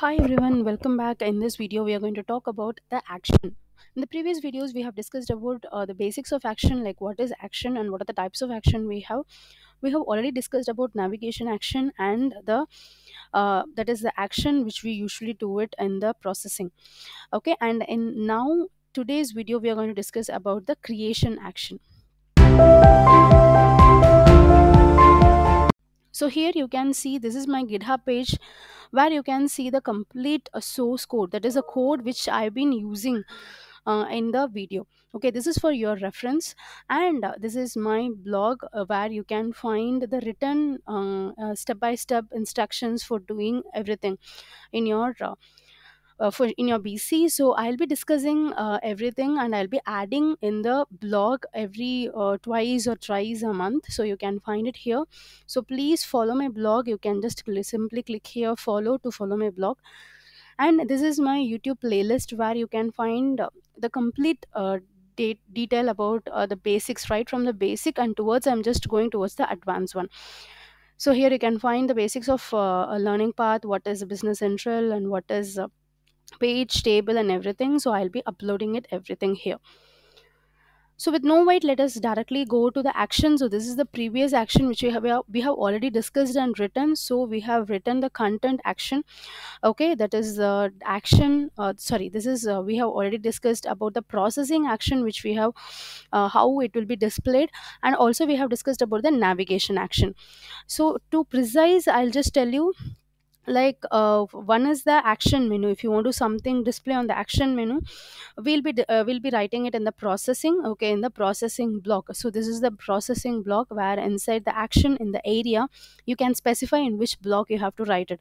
Hi everyone, welcome back. In this video, we are going to talk about the action. In the previous videos, we have discussed about uh, the basics of action, like what is action and what are the types of action we have. We have already discussed about navigation action and the uh, that is the action which we usually do it in the processing. Okay, and in now today's video, we are going to discuss about the creation action. So here you can see this is my GitHub page where you can see the complete uh, source code. That is a code which I've been using uh, in the video. Okay this is for your reference. And uh, this is my blog uh, where you can find the written step by step instructions for doing everything in your uh, for in your bc so i'll be discussing uh, everything and i'll be adding in the blog every uh, twice or thrice a month. So you can find it here. So please follow my blog. You can just simply click here follow to follow my blog. And this is my youtube playlist where you can find the complete uh, de- detail about uh, the basics right from the basic and towards i'm just going towards the advanced one. So here you can find the basics of uh, a learning path what is a business central and what is page table and everything so i'll be uploading it everything here. So with no wait let us directly go to the action. So this is the previous action which we have we have already discussed and written. So we have written the content action. Okay that is the uh, action uh, sorry this is uh, we have already discussed about the processing action which we have uh, how it will be displayed. And also we have discussed about the navigation action. So to precise i'll just tell you like uh, one is the action menu. If you want to something display on the action menu we'll be uh, we'll be writing it in the processing okay in the processing block. So this is the processing block where inside the action in the area you can specify in which block you have to write it.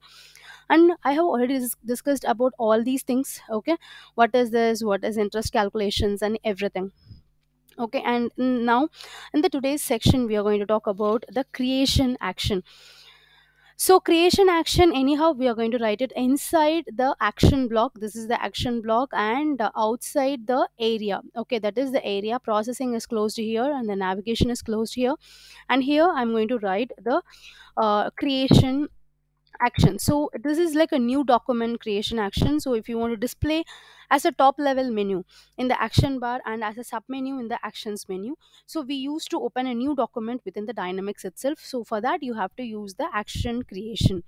And i have already discussed about all these things okay? What is this what is interest calculations and everything okay? And now in the today's section we are going to talk about the creation action so creation action anyhow we are going to write it inside the action block. This is the action block and uh, outside the area. Okay that is the area. Processing is closed here and the navigation is closed here. And here i'm going to write the uh, creation action. So this is like a new document creation action. So if you want to display as a top level menu in the action bar and as a sub menu in the actions menu. So we used to open a new document within the dynamics itself. So for that you have to use the action creation.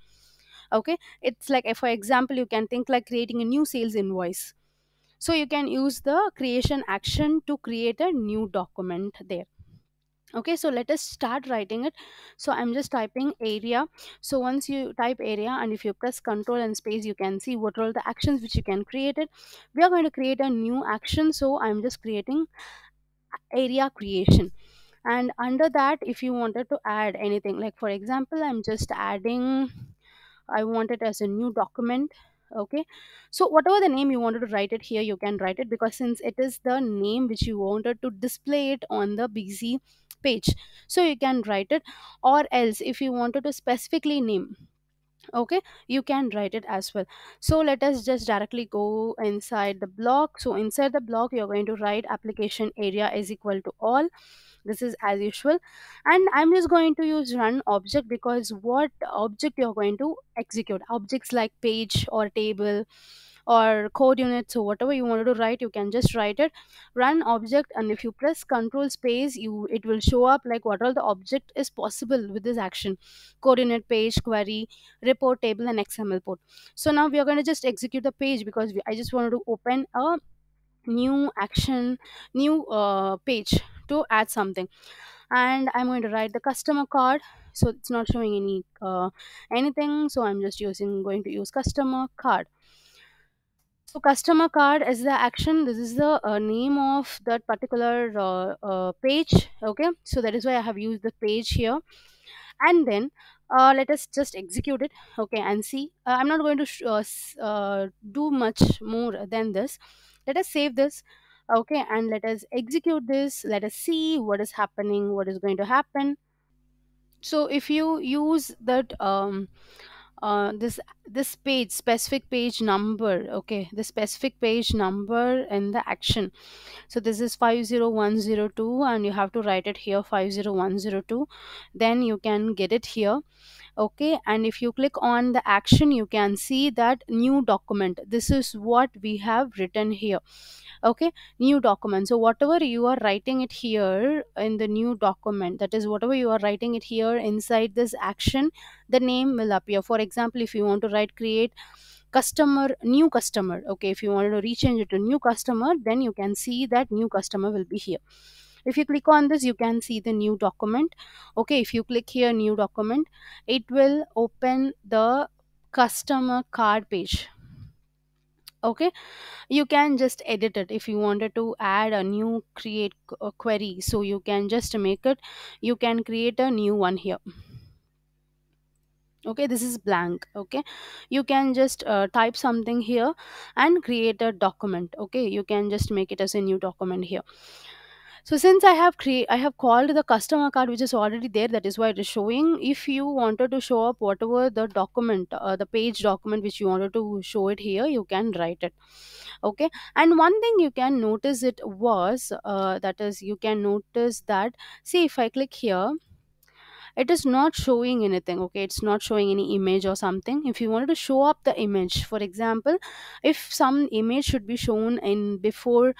Okay? It's like for example you can think like creating a new sales invoice. So you can use the creation action to create a new document there okay so let us start writing it. So i'm just typing area. So once you type area and if you press control and space you can see what are all the actions which you can create it. We are going to create a new action. So i'm just creating area creation. And under that if you wanted to add anything like for example i'm just adding i want it as a new document. Okay. So whatever the name you wanted to write it here you can write it because since it is the name which you wanted to display it on the bc page. So you can write it or else if you wanted to specifically name okay you can write it as well. So let us just directly go inside the block. So inside the block you're going to write application area is equal to all. This is as usual. And i'm just going to use run object because what object you're going to execute? Objects like page or table or code unit so whatever you wanted to write you can just write it. Run object and if you press control space you it will show up like what all the object is possible with this action. Codeunit page query report table and xml port. So now we are going to just execute the page because we, i just wanted to open a new action new uh, page to add something. And i'm going to write the customer card. So it's not showing any uh, anything. So i'm just using going to use customer card so customer card is the action. This is the uh, name of that particular uh, uh, page okay? So that is why i have used the page here. And then uh, let us just execute it okay? And see uh, i'm not going to uh, do much more than this. Let us save this okay? And let us execute this. Let us see what is happening what is going to happen. So if you use that um, uh, this this page specific page number okay the specific page number in the action. So this is 50102 and you have to write it here 50102 then you can get it here okay and if you click on the action you can see that new document. This is what we have written here. Okay new document. So whatever you are writing it here in the new document that is whatever you are writing it here inside this action the name will appear. For example if you want to write create customer new customer. Okay if you wanted to rechange it to new customer then you can see that new customer will be here if you click on this you can see the new document. Okay if you click here new document it will open the customer card page. Okay you can just edit it. If you wanted to add a new create a query so you can just make it. You can create a new one here. Okay this is blank. Okay you can just uh, type something here and create a document. Okay you can just make it as a new document here so since i have create i have called the customer card which is already there that is why it is showing. If you wanted to show up whatever the document uh, the page document which you wanted to show it here you can write it. Okay? And one thing you can notice it was uh, that is you can notice that see if i click here it is not showing anything okay? It's not showing any image or something. If you wanted to show up the image for example if some image should be shown in before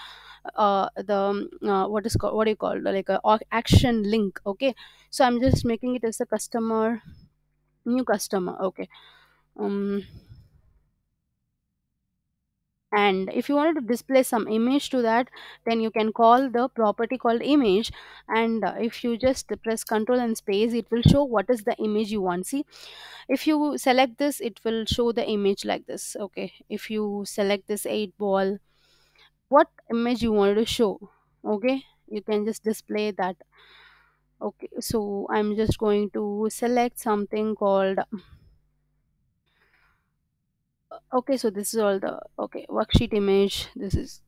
uh, the um, uh, what is called what do you call like a action link okay? So i'm just making it as a customer new customer okay? Um and if you wanted to display some image to that then you can call the property called image. And uh, if you just press control and space it will show what is the image you want. See if you select this it will show the image like this. Okay. If you select this 8 ball what image you wanted to show? Okay. You can just display that. Okay. So i'm just going to select something called okay so this is all the okay worksheet image this is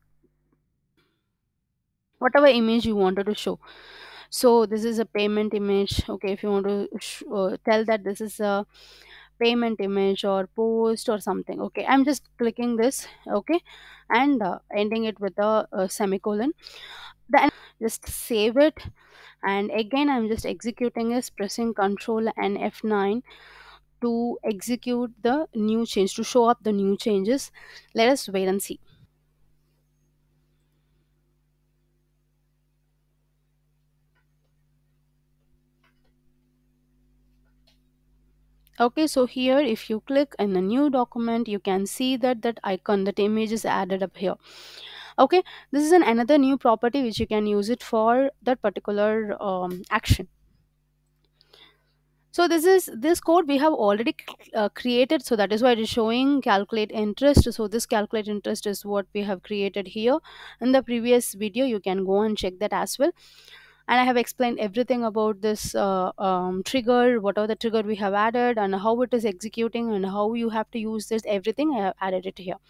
whatever image you wanted to show. So this is a payment image okay if you want to uh, tell that this is a payment image or post or something okay. I'm just clicking this okay and uh, ending it with a, a semicolon. Then just save it and again i'm just executing is pressing control and f9 to execute the new change to show up the new changes. Let us wait and see. Okay so here if you click in the new document you can see that that icon that image is added up here. Okay this is an another new property which you can use it for that particular um, action so this is this code we have already uh, created. So that is why it is showing calculate interest. So this calculate interest is what we have created here. In the previous video you can go and check that as well. And i have explained everything about this uh, um, trigger what are the trigger we have added and how it is executing and how you have to use this everything i have added it here.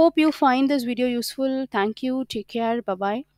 Hope you find this video useful. Thank you. Take care. Bye bye